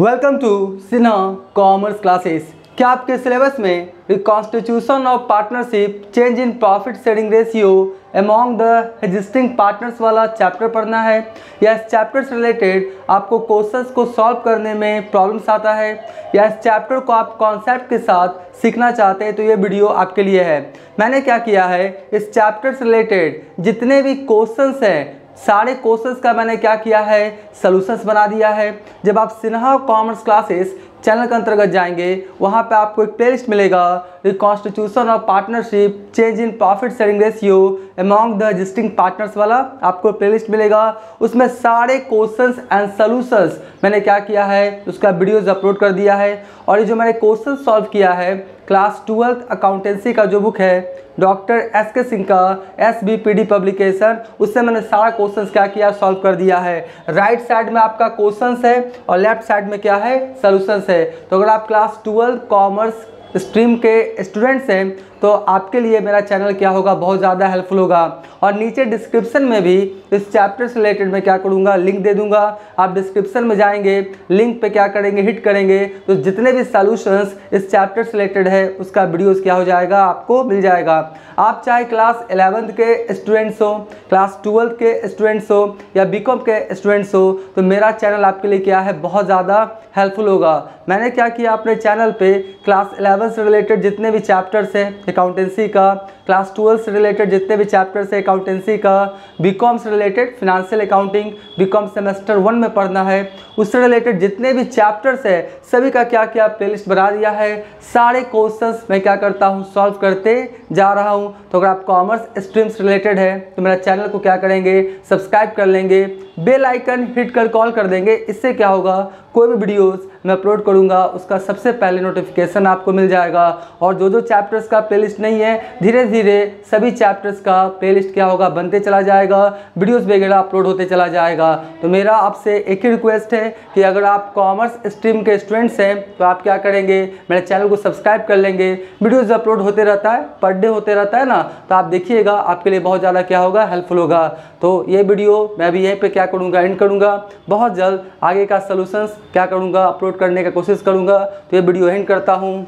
Welcome to Sinha commerce classes क्या आपके syllabus में reconstitution of partnership change in profit sharing ratio among the existing partners वाला chapter पढ़ना है? या इस चैप्टर से रिलेटेड आपको क्वेश्चंस को सॉल्व करने में प्रॉब्लम्स आता है? या इस चैप्टर को आप कॉन्सेप्ट के साथ सीखना चाहते हैं तो ये वीडियो आपके लिए है। मैंने क्या किया है, इस चैप्टर से रिलेटेड जितने भी क्वेश्चंस हैं सारे कोर्सेज का मैंने क्या किया है? सोल्यूशंस बना दिया है। जब आप सिन्हा कॉमर्स क्लासेस चैनल के अंतर्गत जाएँगे, वहाँ पे आपको एक प्लेलिस्ट मिलेगा। Reconstitution of partnership change in profit sharing ratio among the existing partners वाला आपको प्लेलिस्ट मिलेगा। उसमें सारे क्वेश्चंस एंड सोल्यूशंस मैंने क्या किया है? उसका वीडियोज़ अपलोड कर दिया है। और ये जो मैंने क्वेश्चन सॉल्व किया है क्लास ट्वेल्थ अकाउंटेंसी का जो बुक है डॉक्टर एस के सिंह का S B P D publication उससे मैंने सारा क्वेश्चंस क्या किया सॉल्व कर दिया है। राइट right साइड में आपका क्वेश्चंस है और लेफ़्ट साइड में क्या है? सोल्यूशंस है। तो अगर आप क्लास ट्वेल्व कॉमर्स स्ट्रीम के स्टूडेंट्स हैं तो आपके लिए मेरा चैनल क्या होगा? बहुत ज़्यादा हेल्पफुल होगा। और नीचे डिस्क्रिप्शन में भी इस चैप्टर से रिलेटेड मैं क्या करूँगा? लिंक दे दूँगा। आप डिस्क्रिप्शन में जाएँगे लिंक पे क्या करेंगे? हिट करेंगे। तो जितने भी सॉल्यूशंस इस चैप्टर से रिलेटेड है, उसका वीडियोस क्या हो जाएगा? आपको मिल जाएगा। आप चाहे क्लास एलेवंथ के स्टूडेंट्स हो क्लास ट्वेल्थ के स्टूडेंट्स हो, या बी के स्टूडेंट्स हो तो मेरा चैनल आपके लिए क्या है? बहुत ज़्यादा हेल्पफुल होगा। मैंने क्या किया अपने चैनल पे? क्लास एलेवन से रिलेटेड जितने भी चैप्टर्स हैं अकाउंटेंसी का क्लास ट्वेल्व से रिलेटेड जितने भी चैप्टर्स है अकाउंटेंसी का बीकॉम से related financial accounting BCom semester one में पढ़ना है, उससे रिलेटेड जितने भी चैप्टर्स है, सभी का क्या क्या प्लेलिस्ट बना दिया है, सारे क्वेश्चंस मैं क्या करता हूँ सॉल्व करते जा रहा हूँ तो अगर आप कॉमर्स स्ट्रीम्स रिलेटेड है तो मेरा चैनल को क्या करेंगे? सब्सक्राइब कर लेंगे बेल आइकन हिट कर कॉल कर देंगे। इससे क्या होगा? कोई भी वीडियोस मैं अपलोड करूँगा, उसका सबसे पहले नोटिफिकेशन आपको मिल जाएगा। और जो जो चैप्टर्स का प्लेलिस्ट नहीं है धीरे धीरे सभी चैप्टर्स का प्लेलिस्ट क्या होगा, बनते चला जाएगा वीडियोस वगैरह अपलोड होते चला जाएगा। तो मेरा आपसे एक ही रिक्वेस्ट है कि अगर आप कॉमर्स स्ट्रीम के स्टूडेंट्स हैं तो आप क्या करेंगे, मेरे चैनल को सब्सक्राइब कर लेंगे। वीडियोज़ अपलोड होते रहता है पर डे होते रहता है ना तो आप देखिएगा, आपके लिए बहुत ज़्यादा क्या होगा हेल्पफुल होगा। तो ये वीडियो मैं भी यहीं पर क्या करूँगा एंड करूँगा। बहुत जल्द आगे का सोल्यूशंस क्या करूँगा अपलोड करने का कोशिश करूँगा। तो ये वीडियो एंड करता हूँ।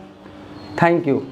Thank you.